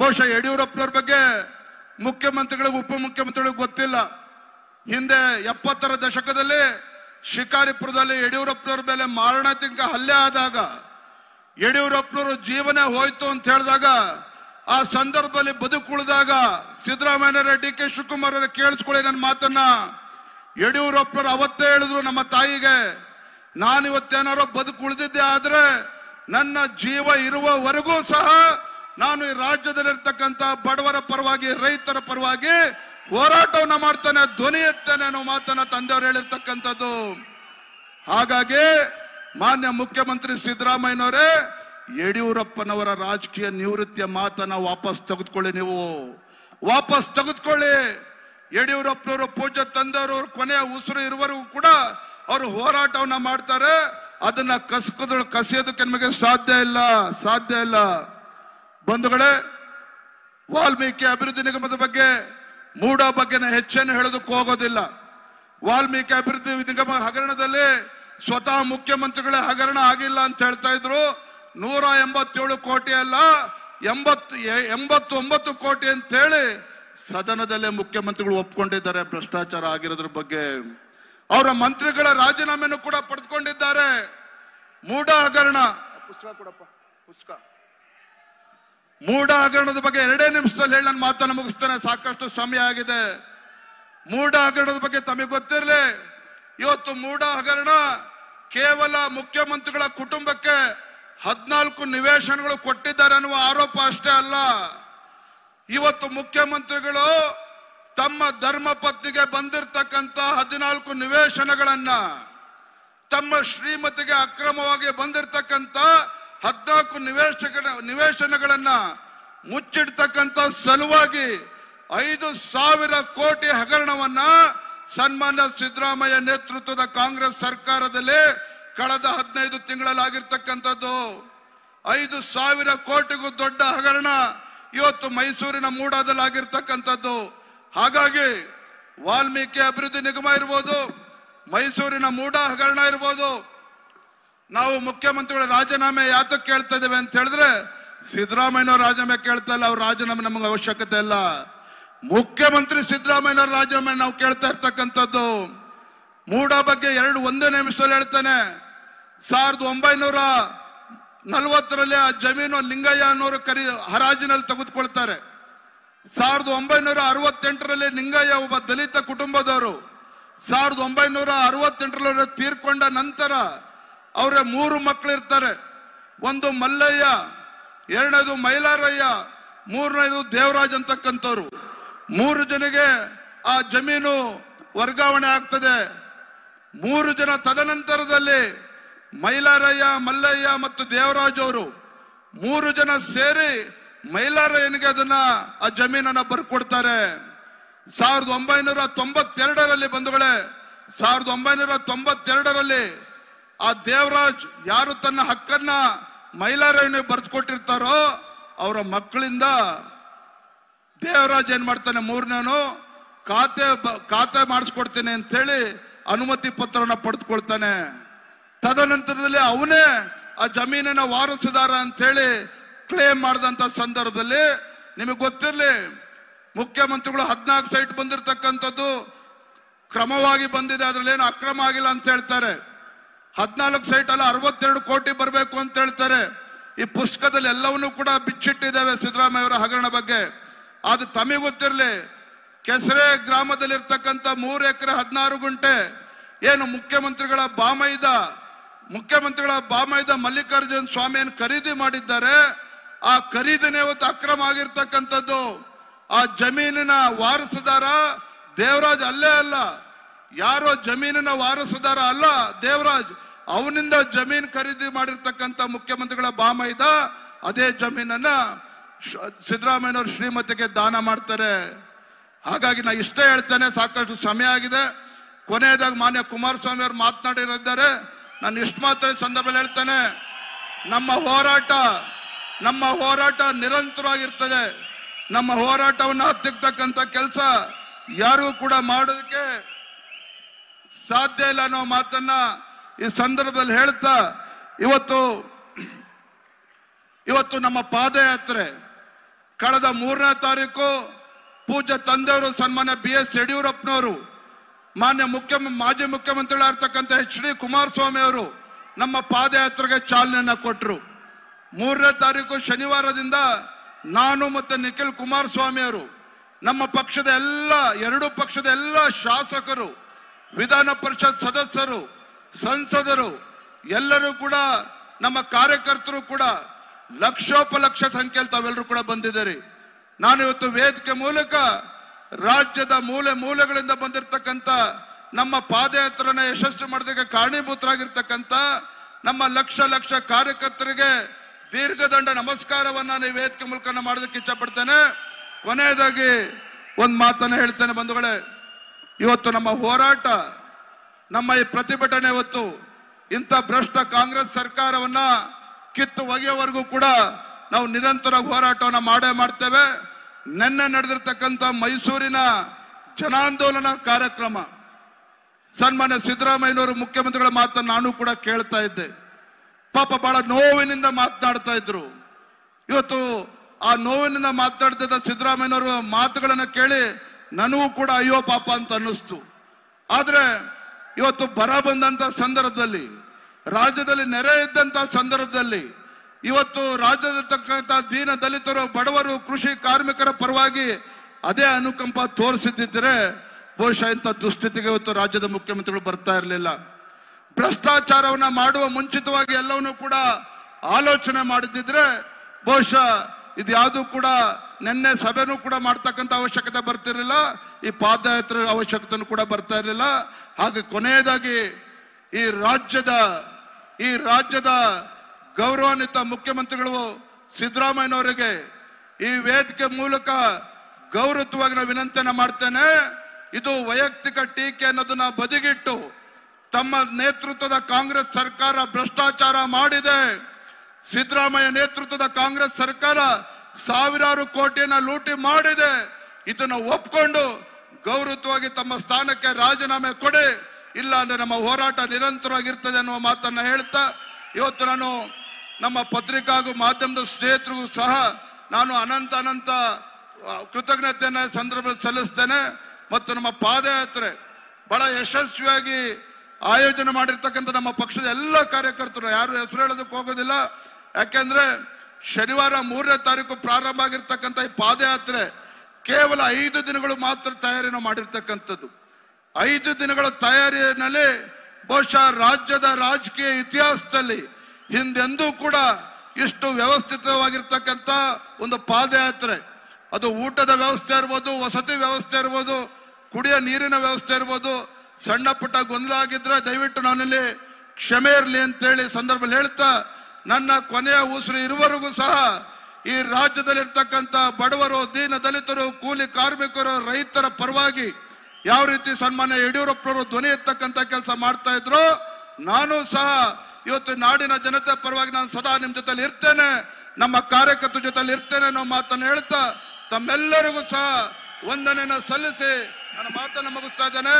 ಬಹುಶಃ ಯಡಿಯೂರಪ್ಪನವ್ರ ಬಗ್ಗೆ ಮುಖ್ಯಮಂತ್ರಿಗಳಿಗೆ ಉಪಮುಖ್ಯಮಂತ್ರಿಗಳಿಗೆ ಗೊತ್ತಿಲ್ಲ. ಹಿಂದೆ ಎಪ್ಪತ್ತರ ದಶಕದಲ್ಲಿ ಶಿಕಾರಿಪುರದಲ್ಲಿ ಯಡಿಯೂರಪ್ಪನವ್ರ ಮೇಲೆ ಮಾರಣಾಂತಿಕ ಹಲ್ಲೆ ಆದಾಗ ಯಡಿಯೂರಪ್ಪನವರು ಜೀವನ ಹೋಯ್ತು ಅಂತ ಹೇಳಿದಾಗ ಆ ಸಂದರ್ಭದಲ್ಲಿ ಬದುಕುಳಿದಾಗ ಸಿದ್ದರಾಮಯ್ಯ ಡಿ ಕೆ ಶಿವಕುಮಾರ್ ಅವರ ಕೇಳಿಸ್ಕೊಳ್ಳಿ ನನ್ನ ಮಾತನ್ನ. ಯಡಿಯೂರಪ್ಪನವರು ಅವತ್ತೇ ಹೇಳಿದ್ರು ನಮ್ಮ ತಾಯಿಗೆ ನಾನಿವತ್ತೇನಾರೋ ಬದುಕುಳಿದಿದ್ದೆ ಆದ್ರೆ ನನ್ನ ಜೀವ ಇರುವವರೆಗೂ ಸಹ ನಾನು ಈ ರಾಜ್ಯದಲ್ಲಿರ್ತಕ್ಕಂಥ ಬಡವರ ಪರವಾಗಿ, ರೈತರ ಪರವಾಗಿ ಹೋರಾಟವನ್ನ ಮಾಡ್ತಾನೆ, ಧ್ವನಿ ಎತ್ತೇನೆ ಅನ್ನೋ ಮಾತನ್ನ ತಂದೆಯವರು ಹೇಳಿರ್ತಕ್ಕಂಥದ್ದು. ಹಾಗಾಗಿ ಮಾನ್ಯ ಮುಖ್ಯಮಂತ್ರಿ ಸಿದ್ದರಾಮಯ್ಯನವರೇ, ಯಡಿಯೂರಪ್ಪನವರ ರಾಜಕೀಯ ನಿವೃತ್ತಿಯ ಮಾತನ್ನ ವಾಪಸ್ ತೆಗೆದುಕೊಳ್ಳಿ ನೀವು. ವಾಪಸ್ ತೆಗೆದುಕೊಳ್ಳಿ. ಯಡಿಯೂರಪ್ಪನವರು ಪೂಜೆ ತಂದವರು ಕೊನೆಯ ಉಸಿರು ಇರುವವರೆಗೂ ಕೂಡ ಅವರು ಹೋರಾಟವನ್ನ ಮಾಡ್ತಾರೆ. ಅದನ್ನ ಕಸಕದ ಕಸಿಯೋದಕ್ಕೆ ನಿಮಗೆ ಸಾಧ್ಯ ಇಲ್ಲ ಸಾಧ್ಯ ಇಲ್ಲ. ಬಂಧುಗಳೇ, ವಾಲ್ಮೀಕಿ ಅಭಿವೃದ್ಧಿ ನಿಗಮದ ಬಗ್ಗೆ ಮೂಡ ಬಗ್ಗೆ ನಾನು ಹೆಚ್ಚೇನು ಹೇಳೋದಕ್ಕೆ ಹೋಗೋದಿಲ್ಲ. ವಾಲ್ಮೀಕಿ ಅಭಿವೃದ್ಧಿ ನಿಗಮ ಹಗರಣದಲ್ಲಿ ಸ್ವತಃ ಮುಖ್ಯಮಂತ್ರಿಗಳೇ ಹಗರಣ ಆಗಿಲ್ಲ ಅಂತ ಹೇಳ್ತಾ ಇದ್ರು. ನೂರ ಎಂಬತ್ತೇಳು ಕೋಟಿ ಅಲ್ಲ, ಎಂಬತ್ತು ಎಂಬತ್ತೊಂಬತ್ತು ಕೋಟಿ ಅಂತ ಹೇಳಿ ಸದನದಲ್ಲೇ ಮುಖ್ಯಮಂತ್ರಿಗಳು ಒಪ್ಕೊಂಡಿದ್ದಾರೆ, ಭ್ರಷ್ಟಾಚಾರ ಆಗಿರೋದ್ರ ಬಗ್ಗೆ. ಅವರ ಮಂತ್ರಿಗಳ ರಾಜೀನಾಮೆಯನ್ನು ಕೂಡ ಪಡೆದುಕೊಂಡಿದ್ದಾರೆ. ಮೂಡ ಹಗರಣ. ಪುಸ್ತಕ ಕೊಡಪ್ಪ, ಪುಸ್ತಕ. ಮೂಡ ಹಗರಣದ ಬಗ್ಗೆ ಎರಡೇ ನಿಮಿಷದಲ್ಲಿ ಹೇಳಿ ನನ್ನ ಮಾತನ್ನು ಮುಗಿಸ್ತೇನೆ ಸಾಕಷ್ಟು ಸಮಯ ಆಗಿದೆ. ಮೂಡ ಹಗರಣದ ಬಗ್ಗೆ ತಮಗೆ ಗೊತ್ತಿರಲಿ. ಇವತ್ತು ಮೂಡ ಹಗರಣ ಕೇವಲ ಮುಖ್ಯಮಂತ್ರಿಗಳ ಕುಟುಂಬಕ್ಕೆ ಹದಿನಾಲ್ಕು ನಿವೇಶನಗಳು ಕೊಟ್ಟಿದ್ದಾರೆ ಅನ್ನುವ ಆರೋಪ ಅಷ್ಟೇ ಅಲ್ಲ. ಇವತ್ತು ಮುಖ್ಯಮಂತ್ರಿಗಳು ತಮ್ಮ ಧರ್ಮ ಪತ್ನಿಗೆ ಬಂದಿರತಕ್ಕಂತ ಹದಿನಾಲ್ಕು ನಿವೇಶನಗಳನ್ನ ತಮ್ಮ ಶ್ರೀಮತಿಗೆ ಅಕ್ರಮವಾಗಿ ಬಂದಿರತಕ್ಕಂತ ಹದಿನಾಲ್ಕು ನಿವೇಶಕ ನಿವೇಶನಗಳನ್ನ ಮುಚ್ಚಿಡ್ತಕ್ಕಂತ ಸಲುವಾಗಿ ಐದು ಸಾವಿರ ಕೋಟಿ ಹಗರಣವನ್ನ ಸನ್ಮಾನ್ಯ ಸಿದ್ದರಾಮಯ್ಯ ನೇತೃತ್ವದ ಕಾಂಗ್ರೆಸ್ ಸರ್ಕಾರದಲ್ಲಿ ಕಳೆದ ಹದಿನೈದು ತಿಂಗಳಲ್ಲಿ ಆಗಿರ್ತಕ್ಕಂಥದ್ದು ಐದು ಸಾವಿರ ಕೋಟಿಗೂ ದೊಡ್ಡ ಹಗರಣ ಇವತ್ತು ಮೈಸೂರಿನ ಮೂಡಾದಲ್ಲಿ ಆಗಿರ್ತಕ್ಕಂಥದ್ದು ಹಾಗಾಗಿ ವಾಲ್ಮೀಕಿ ಅಭಿವೃದ್ಧಿ ನಿಗಮ ಇರ್ಬೋದು, ಮೈಸೂರಿನ ಮೂಡ ಹಗರಣ ಇರ್ಬೋದು ನಾವು ಮುಖ್ಯಮಂತ್ರಿಗಳ ರಾಜೀನಾಮೆ ಯಾತಕ್ಕೆ ಕೇಳ್ತಾ ಇದ್ದೇವೆ ಅಂತ ಹೇಳಿದ್ರೆ ಸಿದ್ದರಾಮಯ್ಯನವ್ರ ರಾಜೀನಾಮೆ ಕೇಳ್ತಾ ಇಲ್ಲ, ಅವ್ರ ರಾಜೀನಾಮೆ ನಮಗೆ ಅವಶ್ಯಕತೆ ಇಲ್ಲ. ಮುಖ್ಯಮಂತ್ರಿ ಸಿದ್ದರಾಮಯ್ಯನವ್ರ ರಾಜೀನಾಮೆ ನಾವು ಕೇಳ್ತಾ ಇರ್ತಕ್ಕಂಥದ್ದು. ಮೂಡ ಬಗ್ಗೆ ಎರಡು ಒಂದೇ ನಿಮಿಷದಲ್ಲಿ ಹೇಳ್ತಾನೆ. ಸಾವಿರದ ಒಂಬೈನೂರ ನಲವತ್ತರಲ್ಲಿ ಆ ಜಮೀನು ಲಿಂಗಯ್ಯ ಅನ್ನೋರು ಕರಿ, ಹರಾಜಿನಲ್ಲಿ ತೆಗೆದುಕೊಳ್ತಾರೆ. ಸಾವಿರದ ಒಂಬೈನೂರ ಅರವತ್ತೆಂಟರಲ್ಲಿ ಲಿಂಗಯ್ಯ ಒಬ್ಬ ದಲಿತ ಕುಟುಂಬದವರು. ಸಾವಿರದ ಒಂಬೈನೂರ ಅರವತ್ತೆಂಟರಲ್ಲಿ ತೀರ್ಕೊಂಡ ನಂತರ ಅವರ ಮೂರು ಮಕ್ಕಳು ಇರ್ತಾರೆ. ಒಂದು ಮಲ್ಲಯ್ಯ, ಎರಡನೇದು ಮೈಲಾರಯ್ಯ, ಮೂರನೇದು ದೇವರಾಜ್ ಅಂತಕ್ಕಂಥವ್ರು. ಮೂರು ಜನಗೆ ಆ ಜಮೀನು ವರ್ಗಾವಣೆ ಆಗ್ತದೆ. ಮೂರು ಜನ ತದನಂತರದಲ್ಲಿ ಮೈಲಾರಯ್ಯ, ಮಲ್ಲಯ್ಯ ಮತ್ತು ದೇವರಾಜ್ ಅವರು ಮೂರು ಜನ ಸೇರಿ ಮೈಲಾರಯ್ಯನಿಗೆ ಅದನ್ನ ಆ ಜಮೀನನ್ನ ಬರ್ಕೊಡ್ತಾರೆ. ಸಾವಿರದ ಒಂಬೈನೂರ ತೊಂಬತ್ತೆರಡರಲ್ಲಿ ಬಂಧುಗಳೇ, ಸಾವಿರದ ಒಂಬೈನೂರ ತೊಂಬತ್ತೆರಡರಲ್ಲಿ ಆ ದೇವರಾಜ್ ಯಾರು ತನ್ನ ಹಕ್ಕನ್ನ ಮೈಲಾರಯ್ಯನಿಗೆ ಬರೆದುಕೊಟ್ಟಿರ್ತಾರೋ ಅವರ ಮಕ್ಕಳಿಂದ ದೇವರಾಜ್ ಏನ್ ಮಾಡ್ತಾನೆ? ಮೂರನೇನು, ಖಾತೆ ಖಾತೆ ಮಾಡಿಸ್ಕೊಡ್ತೇನೆ ಅಂತ ಹೇಳಿ ಅನುಮತಿ ಪತ್ರವನ್ನ ಪಡೆದುಕೊಳ್ತಾನೆ. ತದನಂತರದಲ್ಲಿ ಅವನೇ ಆ ಜಮೀನಿನ ವಾರಸುದಾರ ಅಂತ ಹೇಳಿ ಕ್ಲೇಮ್ ಮಾಡಿದಂತ ಸಂದರ್ಭದಲ್ಲಿ ನಿಮಗೆ ಗೊತ್ತಿರಲಿ, ಮುಖ್ಯಮಂತ್ರಿಗಳು ಹದಿನಾಲ್ಕು ಸೈಟ್ ಬಂದಿರತಕ್ಕಂಥದ್ದು ಕ್ರಮವಾಗಿ ಬಂದಿದೆ ಅದರಲ್ಲಿ ಏನು ಅಕ್ರಮ ಆಗಿಲ್ಲ ಅಂತ ಹೇಳ್ತಾರೆ. ಹದಿನಾಲ್ಕು ಸೈಟ್ ಅಲ್ಲ ಅರವತ್ತೆರಡು ಕೋಟಿ ಬರಬೇಕು ಅಂತ ಹೇಳ್ತಾರೆ. ಈ ಪುಸ್ತಕದಲ್ಲಿ ಎಲ್ಲವನ್ನೂ ಕೂಡ ಬಿಚ್ಚಿಟ್ಟಿದ್ದೇವೆ ಸಿದ್ದರಾಮಯ್ಯ ಅವರ ಹಗರಣ ಬಗ್ಗೆ. ಅದು ತಮಗೆ ಗೊತ್ತಿರಲಿ, ಕೆಸರೆ ಗ್ರಾಮದಲ್ಲಿರ್ತಕ್ಕಂಥ ಮೂರು ಎಕರೆ ಹದಿನಾರು ಗುಂಟೆ, ಏನು ಮುಖ್ಯಮಂತ್ರಿಗಳ ಬಾಮೈದ ಮುಖ್ಯಮಂತ್ರಿಗಳ ಬಾಮೈದ ಮಲ್ಲಿಕಾರ್ಜುನ್ ಸ್ವಾಮಿಯನ್ನು ಖರೀದಿ ಮಾಡಿದ್ದಾರೆ. ಆ ಖರೀದಿನೇ ಇವತ್ತು ಅಕ್ರಮ ಆಗಿರ್ತಕ್ಕಂಥದ್ದು. ಆ ಜಮೀನಿನ ವಾರಸುದಾರ ದೇವರಾಜ್ ಅಲ್ಲೇ ಅಲ್ಲ. ಯಾರೋ ಜಮೀನಿನ ವಾರಸುದಾರ ಅಲ್ಲ ದೇವರಾಜ್. ಅವನಿಂದ ಜಮೀನ್ ಖರೀದಿ ಮಾಡಿರ್ತಕ್ಕಂಥ ಮುಖ್ಯಮಂತ್ರಿಗಳ ಬಾಮೈದ ಅದೇ ಜಮೀನನ್ನ ಸಿದ್ದರಾಮಯ್ಯನವರು ಶ್ರೀಮತಿಗೆ ದಾನ ಮಾಡ್ತಾರೆ. ಹಾಗಾಗಿ ನಾ ಇಷ್ಟೇ ಹೇಳ್ತೇನೆ, ಸಾಕಷ್ಟು ಸಮಯ ಆಗಿದೆ. ಕೊನೆಯದಾಗಿ ಮಾನ್ಯ ಕುಮಾರಸ್ವಾಮಿ ಅವರು ಮಾತನಾಡಿರಿದ್ದಾರೆ. ನಾನು ಇಷ್ಟು ಮಾತ್ರ ಸಂದರ್ಭದಲ್ಲಿ ಹೇಳ್ತೇನೆ, ನಮ್ಮ ಹೋರಾಟ ನಮ್ಮ ಹೋರಾಟ ನಿರಂತರವಾಗಿರ್ತದೆ. ನಮ್ಮ ಹೋರಾಟವನ್ನು ಹತ್ತಿರ್ತಕ್ಕಂಥ ಕೆಲಸ ಯಾರು ಕೂಡ ಮಾಡೋದಕ್ಕೆ ಸಾಧ್ಯ ಇಲ್ಲ ಅನ್ನೋ ಮಾತನ್ನ ಈ ಸಂದರ್ಭದಲ್ಲಿ ಹೇಳ್ತಾ, ಇವತ್ತು ಇವತ್ತು ನಮ್ಮ ಪಾದಯಾತ್ರೆ, ಕಳೆದ ಮೂರನೇ ತಾರೀಕು ಪೂಜ ತಂದೆಯವರು ಸನ್ಮಾನ್ಯ ಬಿ ಎಸ್ ಯಡಿಯೂರಪ್ಪನವರು, ಮಾನ್ಯ ಮುಖ್ಯ, ಮಾಜಿ ಮುಖ್ಯಮಂತ್ರಿಗಳಾಗಿರ್ತಕ್ಕಂಥ ಎಚ್ ಡಿ ಕುಮಾರಸ್ವಾಮಿ ಅವರು ನಮ್ಮ ಪಾದಯಾತ್ರೆಗೆ ಚಾಲನೆಯನ್ನ ಕೊಟ್ಟರು ಮೂರನೇ ತಾರೀಕು ಶನಿವಾರದಿಂದ ನಾನು ಮತ್ತೆ ನಿಖಿಲ್ ಕುಮಾರಸ್ವಾಮಿ ಅವರು, ನಮ್ಮ ಪಕ್ಷದ ಎಲ್ಲ, ಎರಡು ಪಕ್ಷದ ಎಲ್ಲ ಶಾಸಕರು, ವಿಧಾನ ಪರಿಷತ್ ಸದಸ್ಯರು ಸಂಸದರು, ಎಲ್ಲರೂ ಕೂಡ, ನಮ್ಮ ಕಾರ್ಯಕರ್ತರು ಕೂಡ ಲಕ್ಷೋಪಲಕ್ಷ ಸಂಖ್ಯೆಯಲ್ಲಿ ತಾವೆಲ್ಲರೂ ಕೂಡ ಬಂದಿದ್ದೀರಿ. ನಾನು ಇವತ್ತು ವೇದಿಕೆ ಮೂಲಕ ರಾಜ್ಯದ ಮೂಲೆ ಮೂಲೆಗಳಿಂದ ಬಂದಿರತಕ್ಕಂತ ನಮ್ಮ ಪಾದಯಾತ್ರನ ಯಶಸ್ವಿ ಮಾಡೋದಕ್ಕೆ ಕಾರಣೀಭೂತರಾಗಿರ್ತಕ್ಕಂಥ ನಮ್ಮ ಲಕ್ಷ ಲಕ್ಷ ಕಾರ್ಯಕರ್ತರಿಗೆ ದೀರ್ಘದಂಡ ನಮಸ್ಕಾರವನ್ನ ನಾನು ವೇದಿಕೆ ಮೂಲಕ ಮಾಡೋದಕ್ಕೆ ಇಚ್ಛಪಡ್ತೇನೆ. ಕೊನೆಯದಾಗಿ ಒಂದು ಮಾತನ್ನ ಹೇಳ್ತೇನೆ ಬಂಧುಗಳೇ. ಇವತ್ತು ನಮ್ಮ ಹೋರಾಟ ನಮ್ಮ ಈ ಪ್ರತಿಭಟನೆ ಹೊತ್ತು ಇಂಥ ಭ್ರಷ್ಟ ಕಾಂಗ್ರೆಸ್ ಸರ್ಕಾರವನ್ನ ಕಿತ್ತು ಒಗೆಯವರೆಗೂ ಕೂಡ ನಾವು ನಿರಂತರ ಹೋರಾಟವನ್ನ ಮಾಡೇ ಮಾಡ್ತೇವೆ. ನಿನ್ನೆ ನಡೆದಿರ್ತಕ್ಕಂಥ ಮೈಸೂರಿನ ಜನಾಂದೋಲನ ಕಾರ್ಯಕ್ರಮ. ಸನ್ಮಾನ್ಯ ಸಿದ್ದರಾಮಯ್ಯನವರು ಮುಖ್ಯಮಂತ್ರಿಗಳ ಮಾತನ್ನು ನಾನು ಕೂಡ ಕೇಳ್ತಾ ಇದ್ದೆ. ಪಾಪ ಬಹಳ ನೋವಿನಿಂದ ಮಾತನಾಡ್ತಾ ಇದ್ರು. ಇವತ್ತು ಆ ನೋವಿನಿಂದ ಮಾತನಾಡ್ತಿದ್ದ ಸಿದ್ದರಾಮಯ್ಯನವರು ಮಾತುಗಳನ್ನು ಕೇಳಿ ನನಗೂ ಕೂಡ ಅಯ್ಯೋ ಪಾಪ ಅಂತ ಅನ್ನಿಸ್ತು. ಆದ್ರೆ ಇವತ್ತು ಬರ ಬಂದಂತ ಸಂದರ್ಭದಲ್ಲಿ, ರಾಜ್ಯದಲ್ಲಿ ನೆರೆ ಇದ್ದಂತ ಸಂದರ್ಭದಲ್ಲಿ, ಇವತ್ತು ರಾಜ್ಯದಲ್ಲಿರ್ತಕ್ಕಂಥ ದೀನ ದಲಿತರು, ಬಡವರು, ಕೃಷಿ ಕಾರ್ಮಿಕರ ಪರವಾಗಿ ಅದೇ ಅನುಕಂಪ ತೋರಿಸುತ್ತಿದ್ದರೆ ಬಹುಶಃ ಇಂಥ ದುಸ್ಥಿತಿಗೆ ಇವತ್ತು ರಾಜ್ಯದ ಮುಖ್ಯಮಂತ್ರಿಗಳು ಬರ್ತಾ ಇರಲಿಲ್ಲ. ಭ್ರಷ್ಟಾಚಾರವನ್ನ ಮಾಡುವ ಮುಂಚಿತವಾಗಿ ಎಲ್ಲವನ್ನೂ ಕೂಡ ಆಲೋಚನೆ ಮಾಡುತ್ತಿದ್ರೆ ಬಹುಶಃ ಇದು ಯಾವುದು ಕೂಡ ನಿನ್ನೆ ಸಭೆನೂ ಕೂಡ ಮಾಡ್ತಕ್ಕಂಥ ಅವಶ್ಯಕತೆ ಬರ್ತಿರ್ಲಿಲ್ಲ, ಈ ಪಾದಯಾತ್ರೆ ಅವಶ್ಯಕತೆ ಕೂಡ ಬರ್ತಾ ಇರಲಿಲ್ಲ. ಹಾಗೆ ಕೊನೆಯದಾಗಿ ಈ ರಾಜ್ಯದ ಈ ರಾಜ್ಯದ ಗೌರವಾನ್ವಿತ ಮುಖ್ಯಮಂತ್ರಿಗಳು ಸಿದ್ದರಾಮಯ್ಯನವರಿಗೆ ಈ ವೇದಿಕೆ ಮೂಲಕ ಗೌರವತ್ವವಾಗಿ ನಾನು ವಿನಂತಿಯನ್ನ ಮಾಡ್ತೇನೆ. ಇದು ವೈಯಕ್ತಿಕ ಟೀಕೆ ಅನ್ನೋದನ್ನ ಬದಿಗಿಟ್ಟು ತಮ್ಮ ನೇತೃತ್ವದ ಕಾಂಗ್ರೆಸ್ ಸರ್ಕಾರ ಭ್ರಷ್ಟಾಚಾರ ಮಾಡಿದೆ. ಸಿದ್ದರಾಮಯ್ಯ ನೇತೃತ್ವದ ಕಾಂಗ್ರೆಸ್ ಸರ್ಕಾರ ಸಾವಿರಾರು ಕೋಟಿಯನ್ನ ಲೂಟಿ ಮಾಡಿದೆ. ಇದನ್ನು ಒಪ್ಕೊಂಡು ಗೌರವವಾಗಿ ತಮ್ಮ ಸ್ಥಾನಕ್ಕೆ ರಾಜೀನಾಮೆ ಕೊಡಿ, ಇಲ್ಲ ಅಂದ್ರೆ ನಮ್ಮ ಹೋರಾಟ ನಿರಂತರವಾಗಿರ್ತದೆ ಅನ್ನುವ ಮಾತನ್ನ ಹೇಳ್ತಾ, ಇವತ್ತು ನಾನು ನಮ್ಮ ಪತ್ರಿಕಾ ಮಾಧ್ಯಮದ ಸ್ನೇಹಿತರಿಗೂ ಸಹ ನಾನು ಅನಂತ ಅನಂತ ಕೃತಜ್ಞತೆಯನ್ನ ಈ ಸಂದರ್ಭದಲ್ಲಿ ಸಲ್ಲಿಸ್ತೇನೆ. ಮತ್ತು ನಮ್ಮ ಪಾದಯಾತ್ರೆ ಬಹಳ ಯಶಸ್ವಿಯಾಗಿ ಆಯೋಜನೆ ಮಾಡಿರ್ತಕ್ಕಂಥ ನಮ್ಮ ಪಕ್ಷದ ಎಲ್ಲ ಕಾರ್ಯಕರ್ತರು, ಯಾರು ಹೆಸರು ಹೇಳೋದಕ್ಕೆ ಹೋಗೋದಿಲ್ಲ. ಯಾಕೆಂದ್ರೆ ಶನಿವಾರ ಮೂರನೇ ತಾರೀಕು ಪ್ರಾರಂಭ ಆಗಿರ್ತಕ್ಕಂಥ ಈ ಪಾದಯಾತ್ರೆ ಕೇವಲ ಐದು ದಿನಗಳು ಮಾತ್ರ ತಯಾರಿಯನ್ನು ಮಾಡಿರ್ತಕ್ಕಂಥದ್ದು. ಐದು ದಿನಗಳ ತಯಾರಿಯಲ್ಲಿ ಬಹುಶಃ ರಾಜ್ಯದ ರಾಜಕೀಯ ಇತಿಹಾಸದಲ್ಲಿ ಹಿಂದೆಂದೂ ಕೂಡ ಇಷ್ಟು ವ್ಯವಸ್ಥಿತವಾಗಿರ್ತಕ್ಕಂಥ ಒಂದು ಪಾದಯಾತ್ರೆ. ಅದು ಊಟದ ವ್ಯವಸ್ಥೆ ಇರ್ಬೋದು, ವಸತಿ ವ್ಯವಸ್ಥೆ ಇರ್ಬೋದು, ಕುಡಿಯೋ ನೀರಿನ ವ್ಯವಸ್ಥೆ ಇರ್ಬೋದು, ಸಣ್ಣ ಪುಟ್ಟ ಗೊಂದಲ ಆಗಿದ್ರೆ ದಯವಿಟ್ಟು ನಾನಲ್ಲಿ ಕ್ಷಮೆ ಇರಲಿ ಅಂತೇಳಿ ಸಂದರ್ಭದಲ್ಲಿ ಹೇಳ್ತಾ, ನನ್ನ ಕೊನೆಯ ಉಸಿರು ಇರುವವರೆಗೂ ಸಹ ಈ ರಾಜ್ಯದಲ್ಲಿರ್ತಕ್ಕಂಥ ಬಡವರು, ದೀನ ದಲಿತರು, ಕೂಲಿ ಕಾರ್ಮಿಕರು, ರೈತರ ಪರವಾಗಿ ಯಾವ ರೀತಿ ಸನ್ಮಾನ್ಯ ಯಡಿಯೂರಪ್ಪನವರು ಧ್ವನಿ ಎತ್ತಕ್ಕಂತ ಕೆಲಸ ಮಾಡ್ತಾ ಇದ್ರು, ನಾನು ಸಹ ಇವತ್ತು ನಾಡಿನ ಜನತೆ ಪರವಾಗಿ ನಾನು ಸದಾ ನಿಮ್ಮ ಜೊತೆಲಿ ಇರ್ತೇನೆ, ನಮ್ಮ ಕಾರ್ಯಕರ್ತರ ಜೊತೆಲಿ ಇರ್ತೇನೆ ಅನ್ನೋ ಮಾತನ್ನು ಹೇಳ್ತಾ ತಮ್ಮೆಲ್ಲರಿಗೂ ಸಹ ವಂದನೆಯನ್ನ ಸಲ್ಲಿಸಿ ನನ್ನ ಮಾತನ್ನು ಮುಗಿಸ್ತಾ ಇದ್ದೇನೆ.